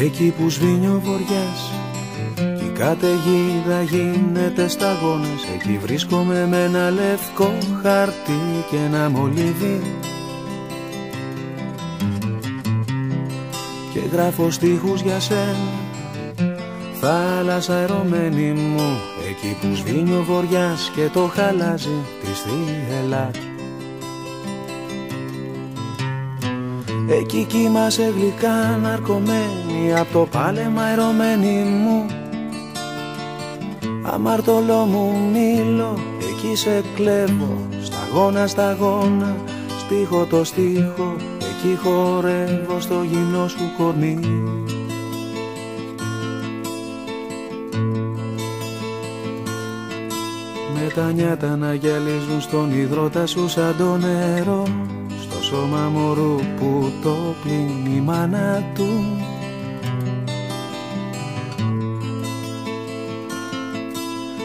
Εκεί που σβήνει ο βοριάς και η καταιγίδα γίνεται σταγόνες Εκεί βρίσκομαι με ένα λευκό χαρτί και ένα μολύβι. Και γράφω στίχους για σένα Θάλασσα ερωμένη μου Εκεί που σβήνει ο βοριάς και το χαλάζει της θύελα Εκεί κοιμάσαι γλυκά ναρκωμένη Απ' το πάλεμα ερωμένη μου. Αμαρτωλό μου μήλο Εκεί σε κλέβω Σταγόνα σταγόνα Στίχο το στίχο Εκεί χορεύω στο γυμνό σου κορμί. Με τα νιάτα να γυαλίζουν στον υδρότα σου σαν το νερό. Στο σώμα μωρού που το πλύνει η μάνα του.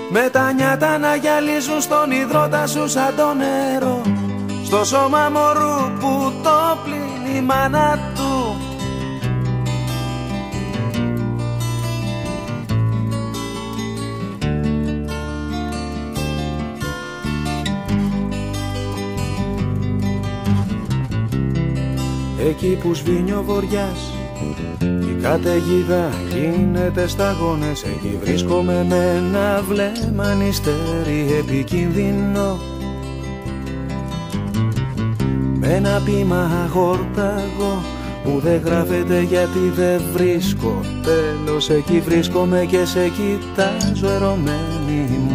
Με τα νιάτα να γυαλίζουν στον υδρότα σου σαν το νερό. Στο σώμα μωρού που το πλύνει η μάνα του Εκεί που σβήνει ο βοριάς η καταιγίδα γίνεται σταγόνες. Εκεί βρίσκομαι με ένα βλέμμα νηστέρι επικίνδυνο. Με ένα πείμα αγόρταγο που δεν γράφεται γιατί δεν βρίσκω. Τέλος Εκεί βρίσκομαι και σε κοιτάζω ερωμένη